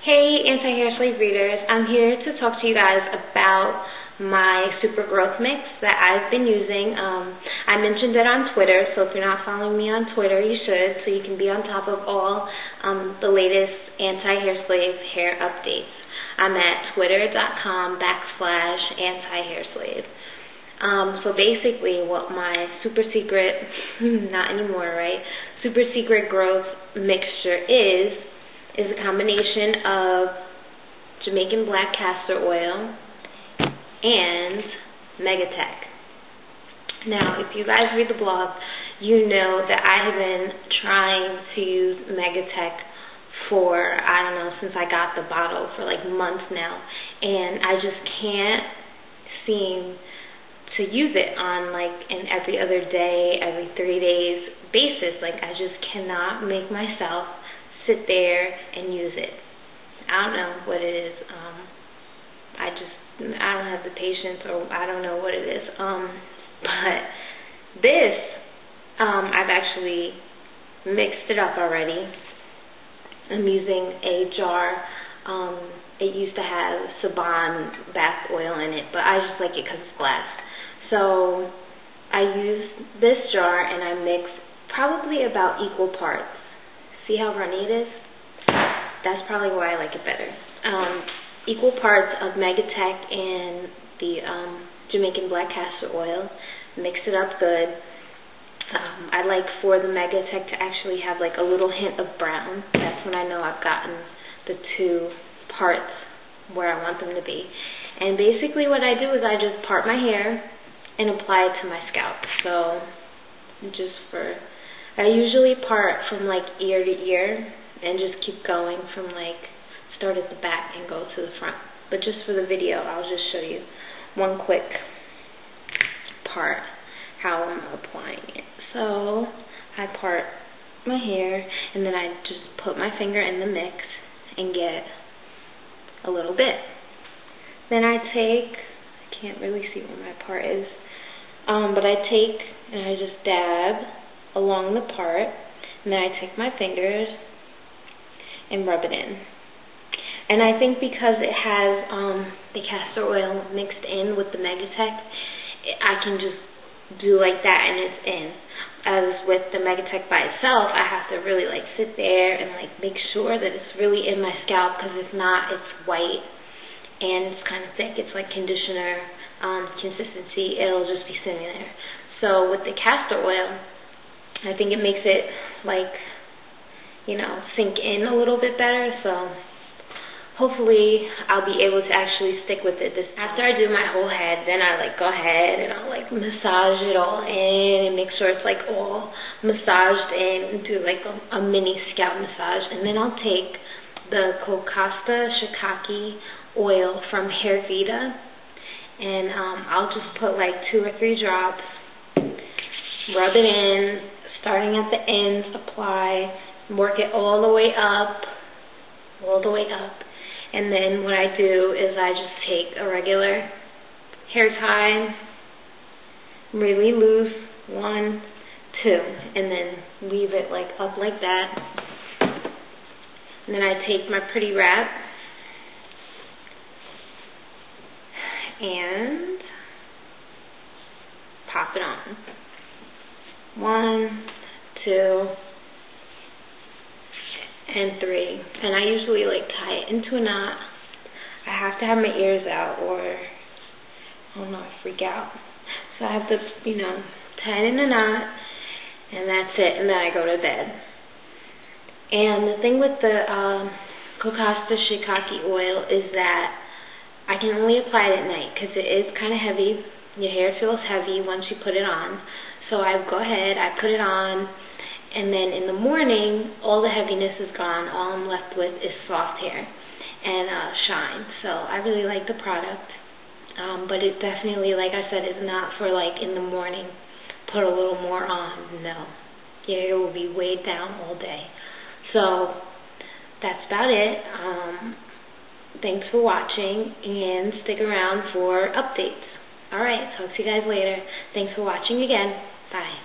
Hey, anti-hair slave readers. I'm here to talk to you guys about my super growth mix that I've been using. Um, I mentioned it on Twitter, so if you're not following me on Twitter, you should, so you can be on top of all um, the latest anti-hair slave hair updates. I'm at twitter.com backslash anti-hair slave. Um, so basically what my super secret, not anymore, right, super secret growth mixture is combination of Jamaican black castor oil and Mega-Tek. Now, if you guys read the blog, you know that I have been trying to use Mega-Tek for, I don't know, since I got the bottle for like months now. And I just can't seem to use it on like an every other day, every three days basis. Like I just cannot make myself sit there and use it. I don't know what it is. Um, I just I don't have the patience, or I don't know what it is. Um, but this, um, I've actually mixed it up already. I'm using a jar. Um, it used to have Sabon bath oil in it, but I just like it because it's glass. So I use this jar and I mix probably about equal parts. See how runny it is? That's probably why I like it better. Um, equal parts of Mega-Tek and the um, Jamaican black castor oil. Mix it up good. Um, I like for the Mega-Tek to actually have like a little hint of brown. That's when I know I've gotten the two parts where I want them to be. And basically what I do is I just part my hair and apply it to my scalp. So just for I usually part from like ear to ear and just keep going from like start at the back and go to the front. But just for the video, I'll just show you one quick part how I'm applying it. So I part my hair and then I just put my finger in the mix and get a little bit. Then I take, I can't really see where my part is, um, but I take and I just dab along the part, and then I take my fingers and rub it in. And I think because it has um, the castor oil mixed in with the Mega-Tek, I can just do like that and it's in. As with the Mega-Tek by itself, I have to really like sit there and like make sure that it's really in my scalp because if not, it's white and it's kind of thick. It's like conditioner um, consistency. It'll just be sitting there. So with the castor oil, I think it makes it like, you know, sink in a little bit better. So hopefully I'll be able to actually stick with it. This after I do my whole head, then I like go ahead and I'll like massage it all in and make sure it's like all massaged in and do like a, a mini scalp massage. And then I'll take the Cocasta Shikakai oil from HairVeda and um, I'll just put like two or three drops, rub it in, starting at the ends, apply, work it all the way up, all the way up. And then what I do is I just take a regular hair tie, really loose, one, two, and then leave it like up like that. And then I take my pretty wrap and pop it on. One, two, and three. And I usually like tie it into a knot. I have to have my ears out or I don't I freak out. So I have to, you know, tie it in a knot and that's it. And then I go to bed. And the thing with the um, Cocasta Shikakai oil is that I can only apply it at night because it is kind of heavy. Your hair feels heavy once you put it on. So I go ahead, I put it on, and then in the morning, all the heaviness is gone. All I'm left with is soft hair and uh, shine. So I really like the product. Um, but it definitely, like I said, is not for like in the morning, put a little more on. No. Your hair will be weighed down all day. So that's about it. Um, thanks for watching and stick around for updates. Alright, talk to you guys later. Thanks for watching again. Bye.